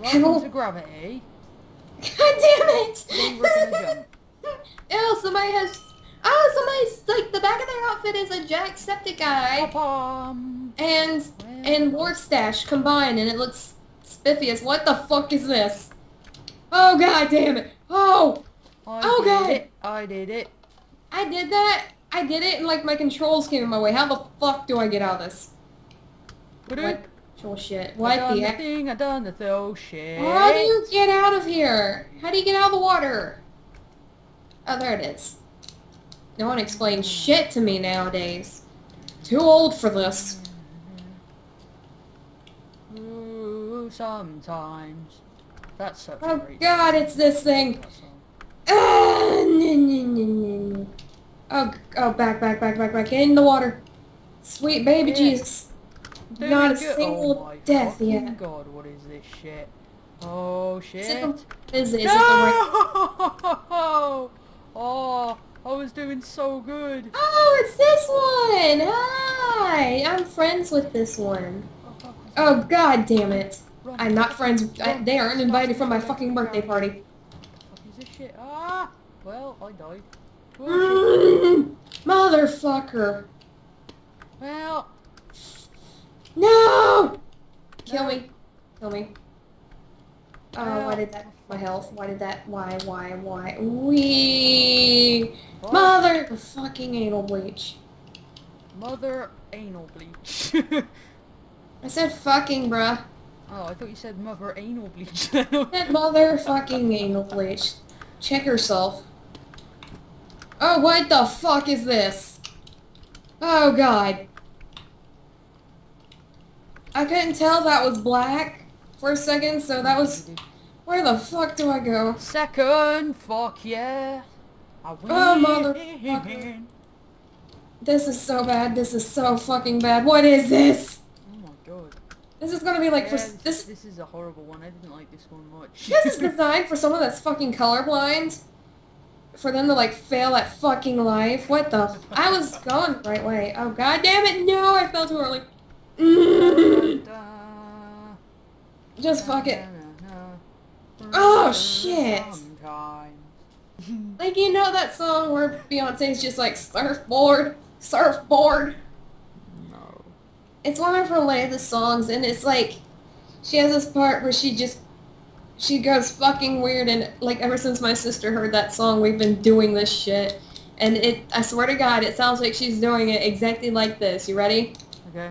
Welcome to gravity. God damn it! Then we're gonna jump. Ew, oh, somebody has... Oh, somebody's, like, the back of their outfit is a Jacksepticeye Pom. and, and War Stash combined, and it looks spiffy as... What the fuck is this? Oh, god damn it! Oh! I Oh, God. it. I did it. I did that! I did it, and, like, my controls came in my way. How the fuck do I get out of this? What control shit? I What done the heck? thing. I done the. Oh shit. How do you get out of here? How do you get out of the water? Oh, there it is. No one explains shit to me nowadays. Too old for this. Ooh, sometimes. That's a Oh great god, it's this thing. Ah. Oh, oh, back, back, back, back, back, in the water. Sweet baby Yeah. Jesus. Doing Not a single oh my death yet. God, what is this shit? Oh shit. Is it the, is, it- is it the. No! Oh, I was doing so good. Oh, it's this one! Hi! I'm friends with this one. Oh, god damn it. Run. I'm not friends. I, they aren't invited from my fucking birthday party. What is this shit? Ah! Well, I died. Mm, motherfucker. Well, No! Kill No. me. Kill me. Oh, why did that... My health. Why did that... Why, why, why? Wee... fuck. Mother... Fucking anal bleach. Mother anal bleach. I said fucking, bruh. oh, I thought you said mother anal bleach. That motherfucking anal bleach. Check yourself. Oh, what the fuck is this? Oh, God. I couldn't tell that was black for a second, so that was... Where the fuck do I go? Second, fuck yeah. I. Oh, motherfucker. This is so bad. This is so fucking bad. What is this? Oh my god. This is gonna be like for... Yeah, s- this, This, this is a horrible one. I didn't like this one much. this is designed for someone that's fucking colorblind. For them to like fail at fucking life. What the? I was going the right way. Oh god damn it! No, I fell too early. Mm, just fuck it. Oh, shit. Like you know that song where Beyonce's just like surfboard, surfboard. no. It's one of her latest songs, and it's like she has this part where she just she goes fucking weird, and like ever since my sister heard that song, we've been doing this shit. And it, I swear to God, it sounds like she's doing it exactly like this. You ready? Okay.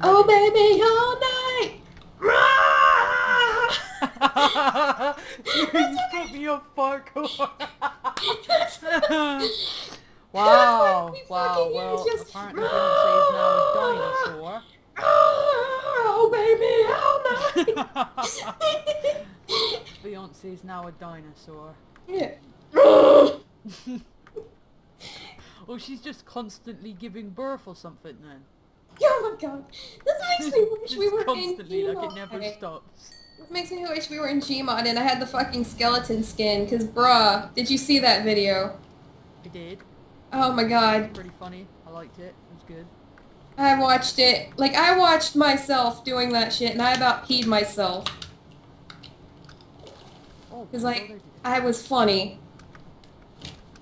Oh baby, all night. You put me on parkour. Wow. Wow. Well, just- apparently is now a dinosaur. Oh baby, all night. Beyonce is now a dinosaur. yeah. oh, she's just constantly giving birth or something then. Oh my god. This makes me wish we were in constantly, like it never stops. This makes me wish we were in Gmod and I had the fucking skeleton skin, cause bruh, did you see that video? I did. Oh my god. Pretty funny. I liked it. It was good. I watched it. Like, I watched myself doing that shit and I about peed myself. Oh, Cause like. I was funny.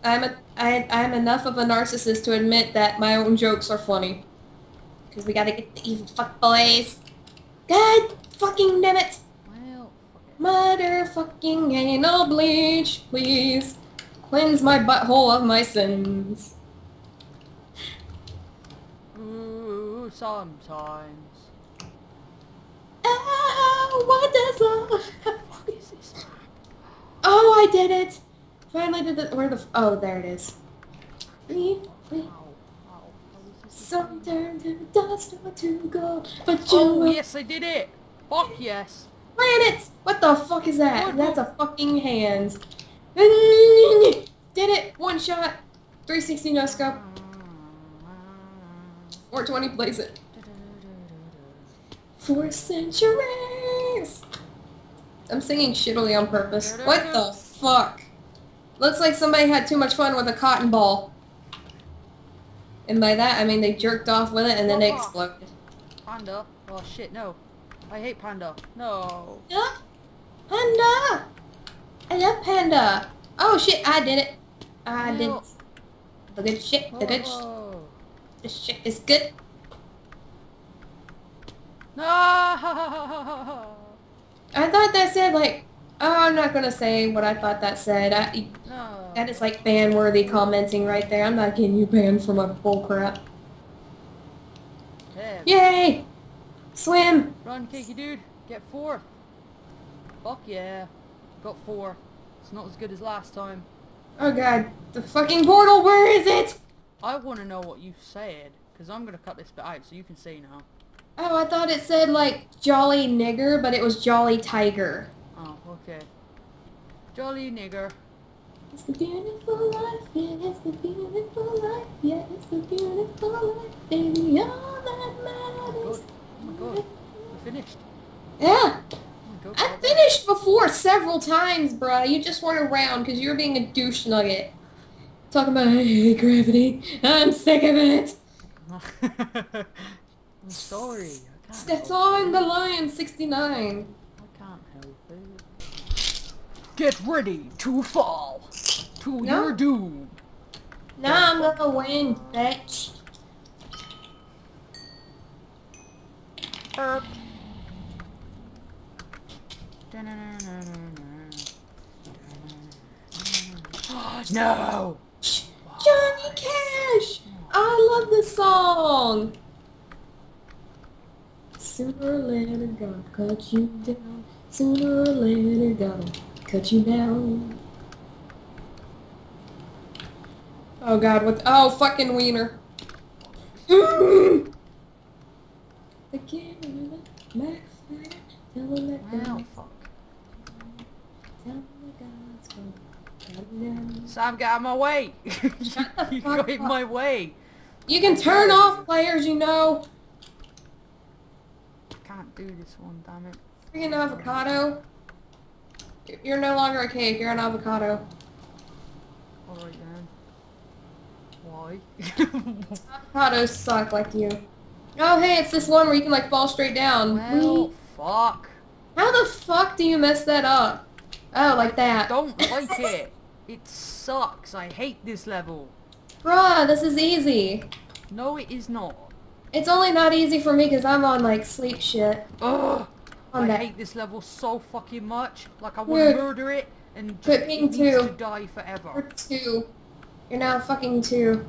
I'm a, I, I'm enough of a narcissist to admit that my own jokes are funny. Cause we gotta get the evil fuck boys. God fucking damn it. Well, fuck it. Motherfucking anal bleach, please. Cleanse my butthole of my sins. Ooh, sometimes. Oh, what does love is this? Oh, I did it! Finally did it. Where the... f- Oh, there it is. We, we, Ow, ow. How is this some turn to dust or to gold, but you Oh, yes, I did it! Fuck yes! planets! What the fuck is that? What? That's a fucking hand. Did it! One shot! 360 no scope. 420 plays it. For centuries! I'm singing shittily on purpose. What the fuck? Looks like somebody had too much fun with a cotton ball. And by that, I mean they jerked off with it and then they oh. exploded. Panda. Oh shit, no. I hate panda. No. Huh? I love Panda. Oh shit, I did it. I did it. The good shit, the good sh- Whoa. the shit is good. No! I thought that said like, oh, Oh, I'm not gonna say what I thought that said. I, No. that is like ban-worthy commenting right there. I'm not getting you banned for my bullcrap. Damn. Yay! Swim! Run, Kiki dude. Get fourth. Fuck yeah. Got four. It's not as good as last time. Oh god, the fucking portal, where is it? I want to know what you said, because I'm going to cut this bit out so you can see now. Oh, I thought it said like jolly nigger, but it was jolly tiger. Oh, okay. Jolly nigger. It's the beautiful life, yeah, it's the beautiful life, yeah, it's the beautiful life, baby, all that matters. Oh my god. Oh we finished. Yeah, Oh. I finished before several times, bruh. You just weren't around because you were being a douche nugget. Talking about, hate gravity, I'm sick of it. I'm sorry. I can't That's help on the Lion 69. I can't help it. Get ready to fall to No. your doom. Now I'm gonna win, bitch. Erp. Uh. No! Johnny Cash! I love this song! Sooner or later, gonna cut you down. Sooner or later, gonna cut you down. Oh god, what? Oh, fucking wiener. Mm. The camera, Max, tell him that Well, God, fuck. tell him that God's gonna cut him down. Sam, get out of my way! You fuck got in my way. You can turn off players, you know. Can't do this one, damn it. Freaking avocado. You're- no longer a cake, you're an avocado. Oh, Alright then. Why? Avocados suck like you. Oh hey, it's this one where you can like fall straight down. well, fuck. How the fuck do you mess that up? Oh, like that. Don't like it. It sucks. I hate this level. Bruh, this is easy. No, it is not. It's only not easy for me because I'm on like sleep shit. Ugh. I hate this level so fucking much. Like I want to murder it and just, it needs two. to die forever. two. You're now fucking two.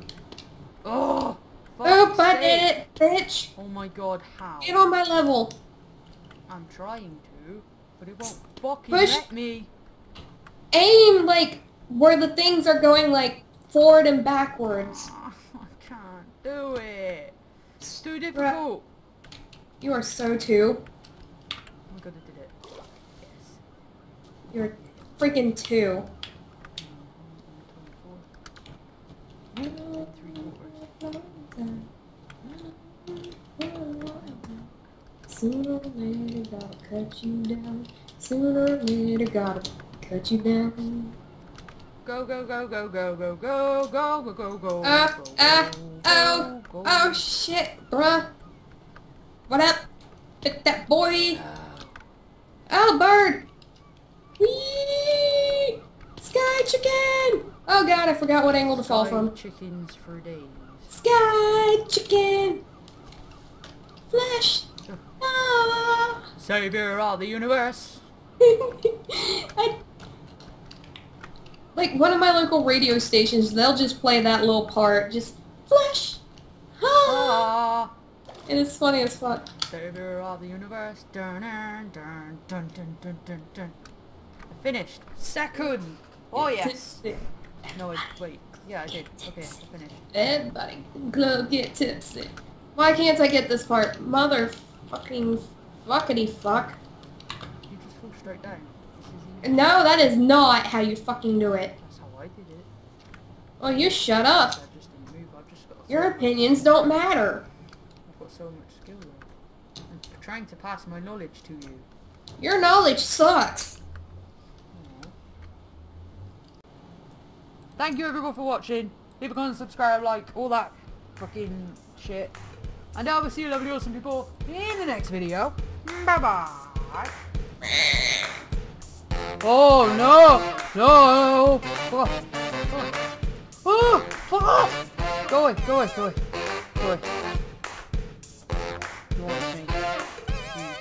Oh, Oop, I did it, bitch. Oh my god, how? Get on my level. I'm trying to, but it won't fucking Push. let me. Aim like where the things are going like forward and backwards. Ah, I can't do it. It's too difficult. You are so two. Oh my god, I did it. Yes. You're freaking two. Mm, Sooner or later, gotta cut you down. Sooner or later, gotta cut you down. Go go go go go go go go go go go. Ah, go, ah, go, oh, go, oh shit, bruh. What up? Hit that boy. Oh, bird. Whee! Sky chicken. Oh god, I forgot what angle to fall from. chickens for days. Sky chicken. Flash. Ah. Savior of the universe. I, like one of my local radio stations, they'll just play that little part, just Flash. Ah. Ah, And it's funny as fuck. Savior of the universe. Dun dun dun dun dun dun dun finished. Second. Oh yes. No, wait. Yeah, I did. Okay, I finished. Everybody go get tipsy. Why can't I get this part? Mother fucking fuckity fuck. You just fall straight down. This is easy. No, that is not how you fucking do it. That's how I did it. Well, you shut up. I just didn't move. I've just got. Your opinions don't matter. I've got so much skill. Though. I'm trying to pass my knowledge to you. Your knowledge sucks. Thank you everyone for watching. Leave a comment, subscribe, like, all that fucking shit. And I will see you lovely awesome people in the next video. Bye bye. Oh no! No! Oh, oh, oh, fuck off! Go away, go away, go away. Go away. He wants me.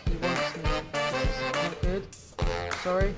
He, he wants me. This is not good. Sorry.